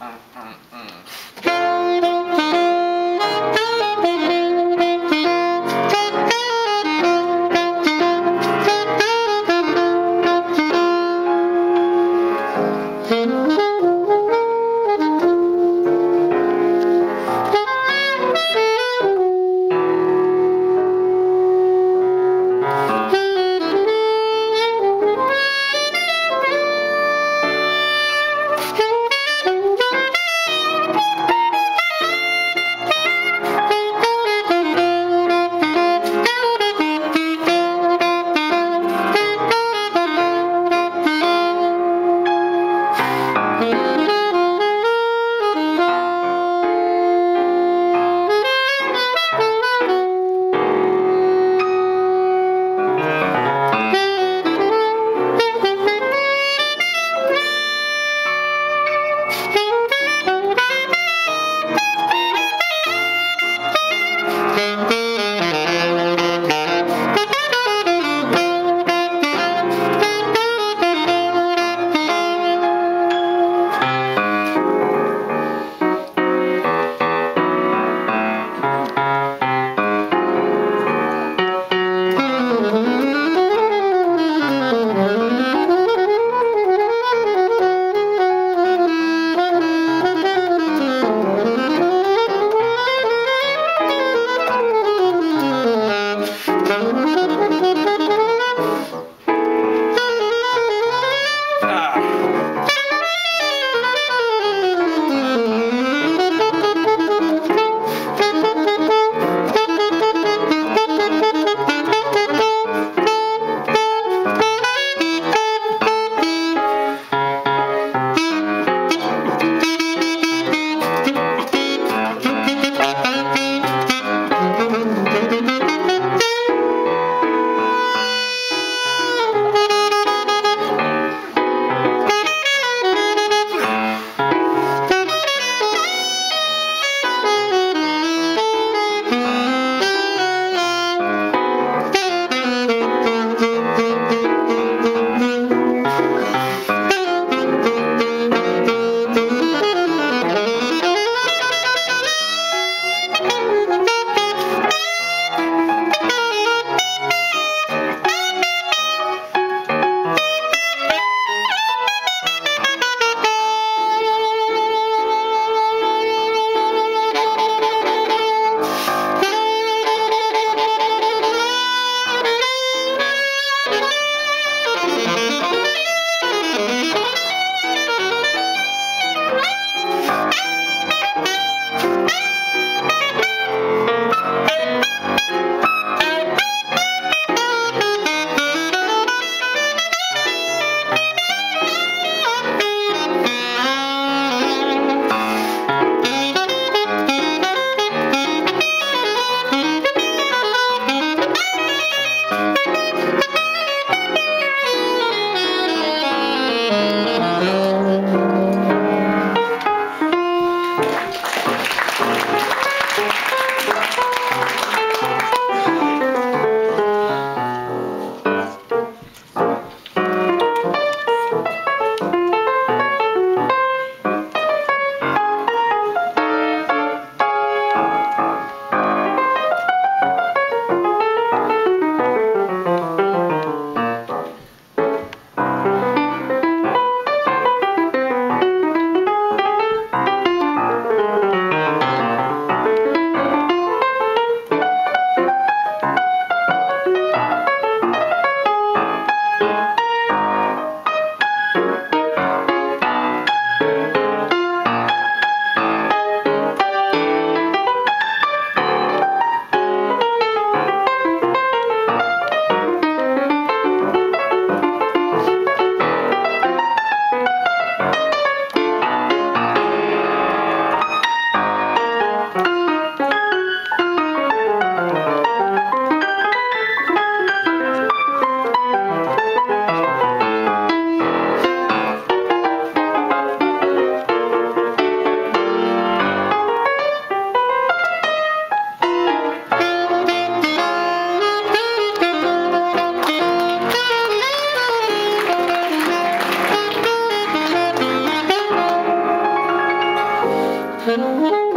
嗯嗯嗯。Mm-hmm.